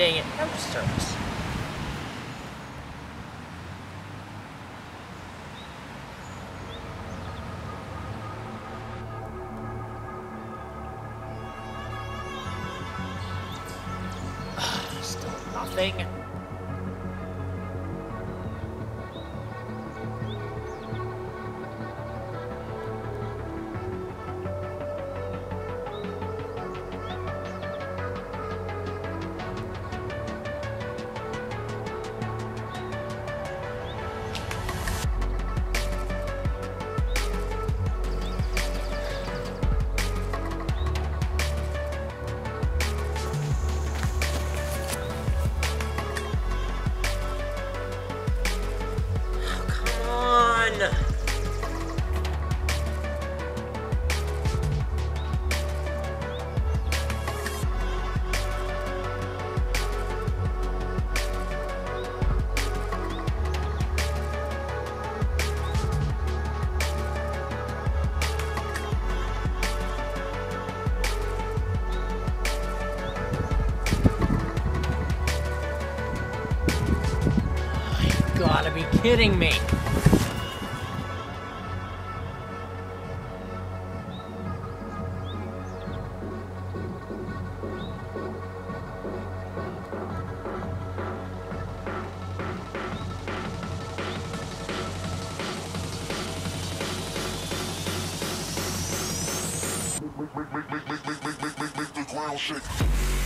dang it, no service. Still nothing. Gotta be kidding me! Make, make, make, make, make, make, make, make, the ground shake.